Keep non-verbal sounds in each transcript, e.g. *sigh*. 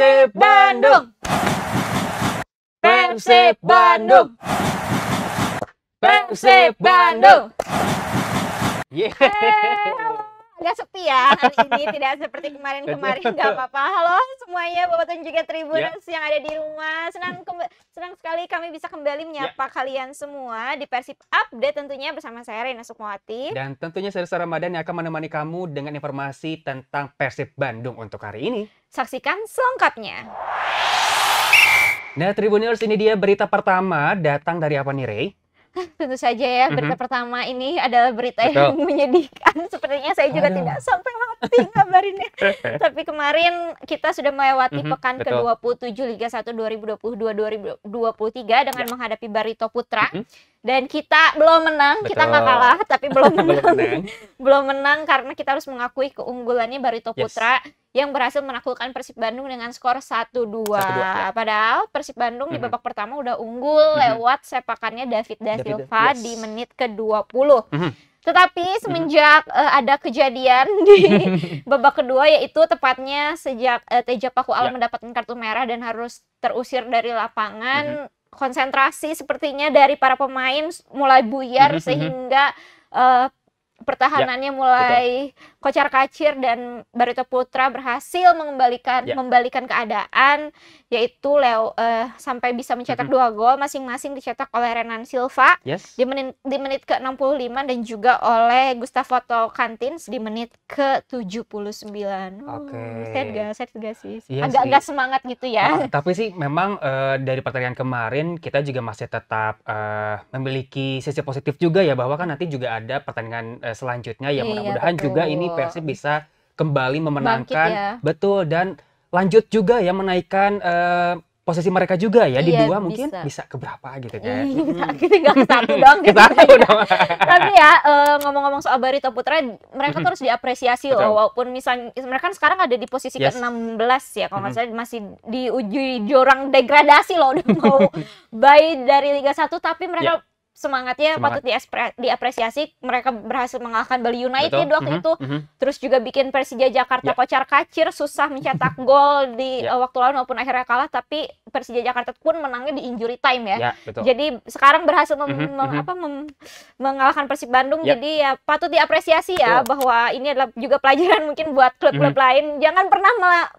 Persib Bandung. Persib Bandung. Persib Bandung. Yeah. Agak sepi ya hari ini *laughs* tidak seperti kemarin-kemarin nggak apa-apa. Halo semuanya Bapak dan juga Tribuners yang ada di rumah. Senang senang sekali kami bisa kembali menyapa kalian semua di Persib Update tentunya bersama saya Rina Sukmawati. Dan tentunya saya Ramadan yang akan menemani kamu dengan informasi tentang Persib Bandung untuk hari ini. Saksikan selengkapnya. Nah, Tribuners ini dia berita pertama datang dari apa nih, Ray? Tentu saja ya berita Mhm. pertama ini adalah berita Betul. yang menyedihkan. *laughs* Sepertinya saya juga Aduh. tidak sampai mati ngabarinnya. *laughs* Tapi kemarin kita sudah melewati Mhm, pekan betul. ke-27 Liga 1 2022-2023 dengan Ya. menghadapi Barito Putra. Mhm. Dan kita belum menang, kita nggak Betul. kalah, tapi belum *laughs* Belum menang. menang. *laughs* belum menang karena kita harus mengakui keunggulannya Barito Yes. Putra yang berhasil menaklukkan Persib Bandung dengan skor 1-2. 1-2, ya. Padahal Persib Bandung di Mhm. babak pertama udah unggul Mhm. lewat sepakannya David Da Silva yes. di menit ke-20. Mhm. Tetapi semenjak eh, ada kejadian *laughs* di babak kedua yaitu tepatnya sejak eh, Teja Paku Alam Ya. mendapatkan kartu merah dan harus terusir dari lapangan, Mhm. Konsentrasi sepertinya dari para pemain mulai buyar Mhm, mhm. sehingga eh, pertahanannya mulai kocar kacir dan Barito Putra berhasil mengembalikan Ya. membalikan keadaan yaitu Leo eh, sampai bisa mencetak Mhm. dua gol masing-masing dicetak oleh Renan Silva Yes. di menit di menit ke-65 dan juga oleh Gustavo Tokantins di menit ke-79. Oh, Oke. Sad gak? Sad gak sih? Iya Agak sih. agak semangat gitu ya. Ah, tapi sih memang eh, dari pertandingan kemarin kita juga masih tetap eh, memiliki sisi positif juga ya bahwa kan nanti juga ada pertandingan eh, selanjutnya yang Iya, mudah-mudahan juga ini. Persib bisa kembali memenangkan ya. betul dan lanjut juga ya menaikkan eh, posisi mereka juga ya di Iya, dua mungkin bisa. bisa ke berapa gitu kan. Ih, *laughs* kita kita nggak ke satu dong. *laughs* Ke satu dong. *laughs* Tapi ya eh, ngomong-ngomong soal Barito Putra, mereka tuh harus diapresiasi Betul. loh. Walaupun misalnya mereka kan sekarang ada di posisi Yes. ke-16 ya, kalau nggak salah masih di uji jurang degradasi loh udah mau bye dari Liga 1 tapi mereka semangatnya Semangat. patut diaspre- diapresiasi. Mereka berhasil mengalahkan Bali United Betul. waktu Mhm, itu. mhm. Terus juga bikin Persija Jakarta Ya. kocar kacir, susah mencetak *laughs* gol di Ya. eh, waktu lalu walaupun akhirnya kalah. Tapi Persija Jakarta pun menangnya di injury time ya. Ya, betul. Jadi sekarang berhasil mem- Mhm, mem- mhm. apa, mem- mengalahkan Persib Bandung. Yap. Jadi ya patut diapresiasi ya Betul. bahwa ini adalah juga pelajaran mungkin buat klub-klub Mhm. lain. Jangan pernah mela-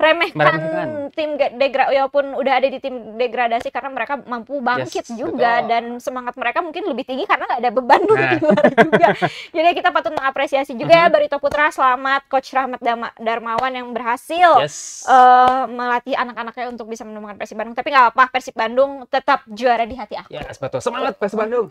meremehkan Meremehkan. tim degra walaupun udah ada di tim degradasi karena mereka mampu bangkit Yes, juga betul. dan semangat mereka mungkin lebih tinggi karena nggak ada beban di Nah. luar *laughs* juga. Jadi kita patut mengapresiasi juga ya Mhm. Barito Putra selamat coach Rahmat Dama- Darmawan yang berhasil Yes. eh, melatih anak-anaknya untuk bisa menemukan Persib Bandung. Tapi nggak apa, Persib Bandung tetap juara di hati aku. Yes, betul. Semangat Persib Bandung.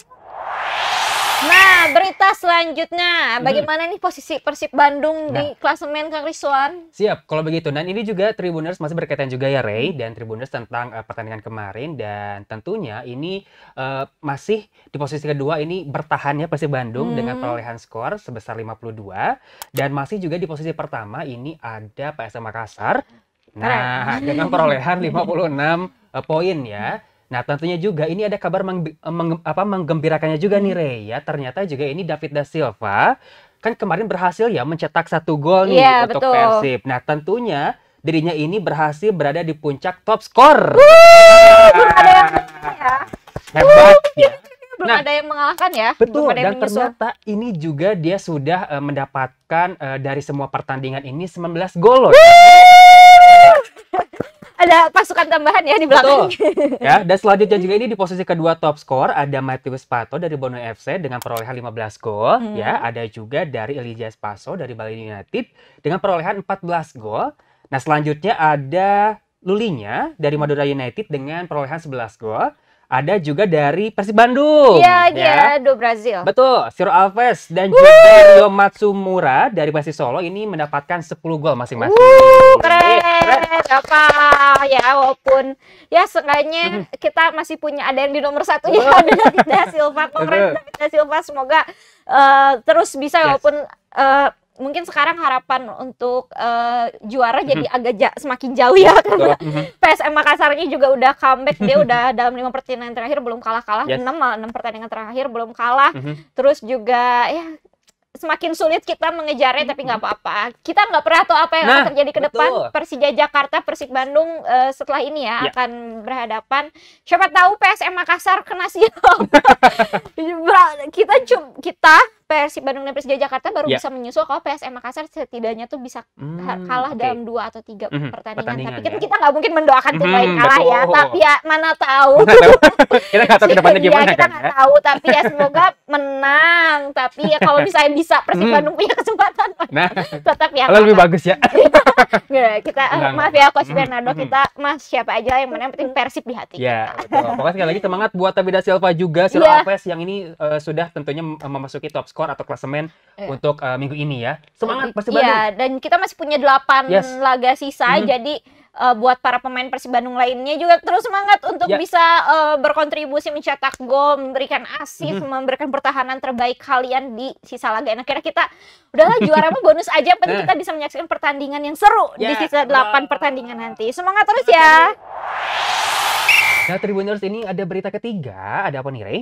Nah, berita selanjutnya, bagaimana nih posisi Persib Bandung di Nah. klasemen Kang Rizwan? Siap, kalau begitu. Dan ini juga Tribuners masih berkaitan juga ya Ray dan Tribuners tentang eh, pertandingan kemarin dan tentunya ini eh, masih di posisi kedua ini bertahan ya Persib Bandung dengan Hmm. perolehan skor sebesar 52 dan masih juga di posisi pertama ini ada PSM Makassar. Nah, dengan perolehan 56 eh, poin ya. Nah, tentunya juga ini ada kabar meng- meng- apa menggembirakannya juga nih Ray ya. Ternyata juga ini David da Silva kan kemarin berhasil ya mencetak satu gol nih Iya, untuk betul. Persib. Nah, tentunya dirinya ini berhasil berada di puncak top skor. Belum ada yang ya, Hebat ya. belum Nah. ada yang mengalahkan ya. Betul, belum ada yang dan menyusul. ternyata ini juga dia sudah eh, mendapatkan eh, dari semua pertandingan ini 19 gol loh. Ada pasukan tambahan ya di Betul. belakang. *laughs* ya, dan selanjutnya juga ini di posisi kedua top skor ada Matius Pato dari Bono FC dengan perolehan 15 gol, Hmm. ya. Ada juga dari Elijah Paso dari Bali United dengan perolehan 14 gol. Nah, selanjutnya ada Lulinya dari Madura United dengan perolehan 11 gol. Ada juga dari Persib Bandung. Iya, ya. iya, do Brazil. Betul, Ciro Alves dan juga Rio Matsumura dari Persis Solo ini mendapatkan 10 gol masing-masing. Wuh, Eh, keren. Apa ya walaupun ya seenggaknya Mhm. kita masih punya ada yang di nomor satu ya ada David da Silva. *laughs* Betul. David da Silva semoga eh, terus bisa Yes. walaupun eh, mungkin sekarang harapan untuk eh, juara jadi agak ja- semakin jauh ya karena. Mhm. PSM Makassarnya juga udah comeback dia udah dalam lima pertandingan terakhir belum kalah kalah Yes. enam malah enam pertandingan terakhir belum kalah Mhm. terus juga ya semakin sulit kita mengejarnya tapi nggak apa-apa. Kita nggak pernah tahu apa yang Nah, akan terjadi ke depan. betul. Persija Jakarta, Persib Bandung eh, setelah ini ya, Ya. akan berhadapan. Siapa tahu PSM Makassar kena sial. *laughs* *laughs* Kita cum- kita Persib Bandung dan Persija Jakarta baru Ya. bisa menyusul kalau PSM Makassar setidaknya tuh bisa Hmm, kalah oke. dalam dua atau tiga Mhm, pertandingan. pertandingan Tapi kan ya. kita nggak mungkin mendoakan tim Mhm, lain kalah ya. betul. Tapi ya mana tahu. *laughs* kita nggak tahu ke depannya Iya, gimana kita kan nggak ya. tahu tapi ya semoga *laughs* menang tapi ya kalau misalnya bisa Persib Hmm. Bandung punya kesempatan Nah, *laughs* tetap ya kalau lebih bagus ya. Nggak, kita Enggak, maaf ya coach Hmm, Bernardo hmm. kita mas siapa aja yang menang yang penting Persib di hati Ya, betul. Pokoknya sekali lagi semangat buat Tabida Silva juga, Iya. Silva Alves yang ini eh, sudah tentunya mem- memasuki top skor atau klasemen Iya. untuk eh, minggu ini ya. Semangat Persib Bandung. Iya, dan kita masih punya delapan Yes. laga sisa, Mhm. jadi eh, buat para pemain Persib Bandung lainnya juga terus semangat untuk Ya. bisa eh, berkontribusi mencetak gol, memberikan asis, Mhm. memberikan pertahanan terbaik kalian di sisa laga. Nah, kira kita udahlah juara mah bonus aja, penting Nah. kita bisa menyaksikan pertandingan yang seru di Ya, sisa delapan betul. pertandingan nanti. Semangat terus ya. Nah, Tribuners ini ada berita ketiga, ada apa nih, Rey?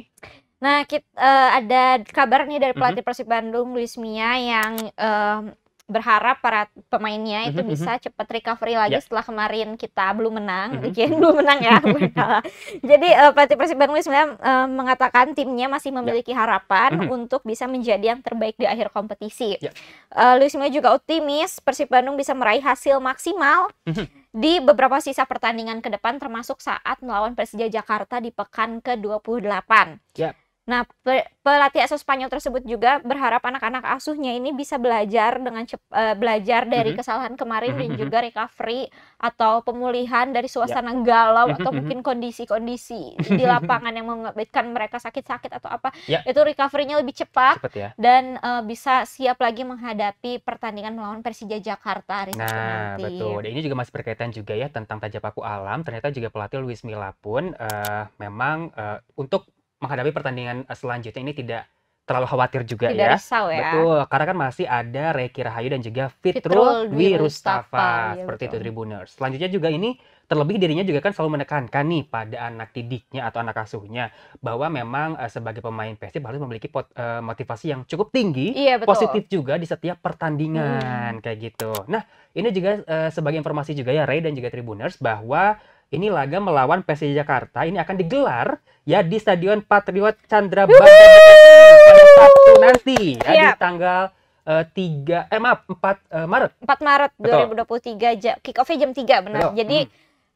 Nah, kita ada kabar nih dari Mhm. pelatih Persib Bandung Luis Mia yang eh, berharap para pemainnya itu Mhm, bisa cepat recovery lagi Ya. setelah kemarin kita belum menang, Mhm. Ujian belum menang ya, belum kalah. Jadi eh, pelatih Persib Bandung Luis Mia eh, mengatakan timnya masih memiliki harapan Mhm. untuk bisa menjadi yang terbaik di akhir kompetisi. Ya. Eh, Luis Mia juga optimis Persib Bandung bisa meraih hasil maksimal Mhm. di beberapa sisa pertandingan ke depan termasuk saat melawan Persija Jakarta di pekan ke-28. Yap. Nah, pe- pelatih asal Spanyol tersebut juga berharap anak-anak asuhnya ini bisa belajar dengan cep- eh, belajar dari Mhm. kesalahan kemarin dan Mhm, mhm. juga recovery atau pemulihan dari suasana galau Mhm, atau mhm. mungkin kondisi-kondisi di lapangan yang mengakibatkan mereka sakit-sakit atau apa. Ya. Itu recovery-nya lebih cepat Cepet ya. dan eh, bisa siap lagi menghadapi pertandingan melawan Persija Jakarta hari Nah, nanti. betul. Dan ini juga masih berkaitan juga ya tentang Tajapaku Alam. Ternyata juga pelatih Luis Milla pun eh, memang eh, untuk menghadapi pertandingan eh, selanjutnya ini tidak terlalu khawatir juga Tidak ya. risau ya. Betul, karena kan masih ada Reki Rahayu dan juga Fitrul Dwi Rustafa, ya Seperti itu betul. Tribuners. Selanjutnya juga ini terlebih dirinya juga kan selalu menekankan nih pada anak didiknya atau anak asuhnya bahwa memang eh, sebagai pemain Persib harus memiliki pot- eh, motivasi yang cukup tinggi Iya betul. positif juga di setiap pertandingan kayak gitu. Nah, ini juga eh, sebagai informasi juga ya Ray dan juga Tribuners bahwa ini laga melawan Persija Jakarta ini akan digelar ya di Stadion Patriot Candrabaga pada Sabtu nanti ya di Iya. tanggal eh, 3 eh maaf 4 eh, Maret. 4 Maret Betul. 2023 ja, kick off jam 3 benar. Betul. Jadi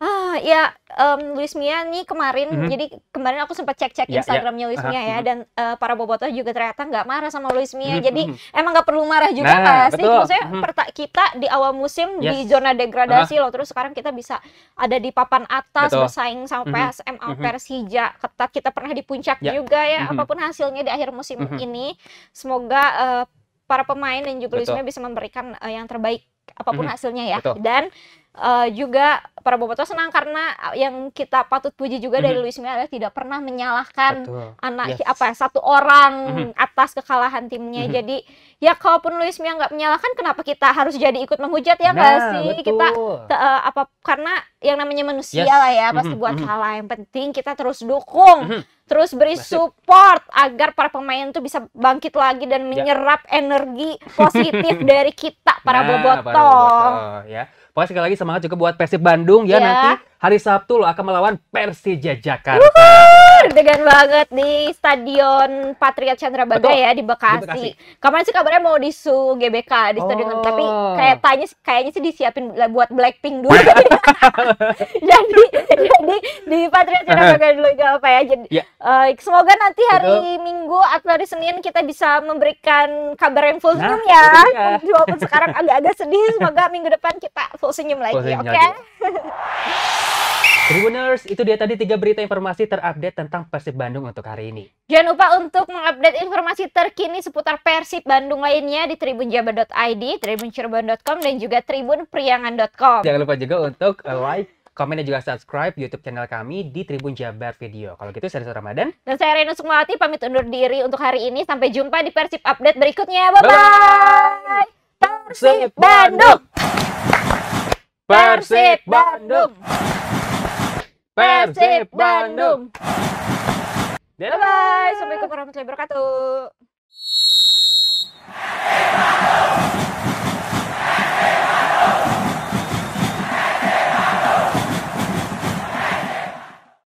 ah ya em, Luis Mia nih kemarin Mhm. jadi kemarin aku sempat cek-cek Ya, ya. Instagramnya Luis Aha, Mia ya mhm. dan eh, para bobotoh juga ternyata nggak marah sama Luis Mia. Mhm, Jadi mhm. emang nggak perlu marah juga Nah, sih? betul. Maksudnya Mhm. perta- kita di awal musim di Yes. zona degradasi loh terus sekarang kita bisa ada di papan atas Betul. bersaing sama Mhm. PSM sama Mhm. Persija ketat kita pernah di puncak Ya. juga ya Mhm. apa pun hasilnya di akhir musim Mhm. ini semoga eh, para pemain dan juga Luis. Mia bisa memberikan eh, yang terbaik apa pun Mhm. hasilnya ya Betul. dan eh, juga para bobotoh senang karena yang kita patut puji juga dari Mhm. Luis Mia adalah tidak pernah menyalahkan Betul. anak Yes. apa ya, satu orang Mhm. atas kekalahan timnya Mhm. jadi ya kalaupun Luis Mia nggak menyalahkan kenapa kita harus jadi ikut menghujat ya nggak Nah, sih betul. kita eh, apa karena yang namanya manusia Yes. lah ya pasti Mhm, buat mhm. salah yang penting kita terus dukung Mhm. terus beri Nasib. support agar para pemain tuh bisa bangkit lagi dan menyerap energi positif *laughs* dari kita para Nah, bobotoh para bobotoh, ya. Pokoknya sekali lagi semangat juga buat Persib Bandung ya Ya. nanti hari Sabtu lo akan melawan Persija Jakarta. Deg-degan banget di Stadion Patriot Candrabaga Betul. ya di Bekasi. Di Bekasi. Kemarin sih kabarnya mau di Su GBK di stadion Oh. tapi kayak tanya kayaknya sih disiapin buat Blackpink dulu. *laughs* jadi jadi di Patriot Candrabaga dulu gak apa ya. Jadi Ya. eh, semoga nanti hari Minggu atau hari Senin kita bisa memberikan kabar yang full Nah, senyum ya. dia. Walaupun sekarang agak-agak sedih, semoga minggu depan kita full senyum lagi, oke? lagi. *laughs* Tribuners, itu dia tadi tiga berita informasi terupdate tentang Persib Bandung untuk hari ini. Jangan lupa untuk mengupdate informasi terkini seputar Persib Bandung lainnya di tribunjabar.id, tribuncirebon.com, dan juga tribunpriangan.com. Jangan lupa juga untuk uh, like, komen, dan juga subscribe YouTube channel kami di Tribun Jabar Video. Kalau gitu, saya Rizal Ramadan. Dan saya Reno Sukmawati pamit undur diri untuk hari ini. Sampai jumpa di Persib Update berikutnya. Bye-bye! Persib Bandung! Persib Bandung! Persib Bandung! Bye-bye! Assalamualaikum warahmatullahi wabarakatuh.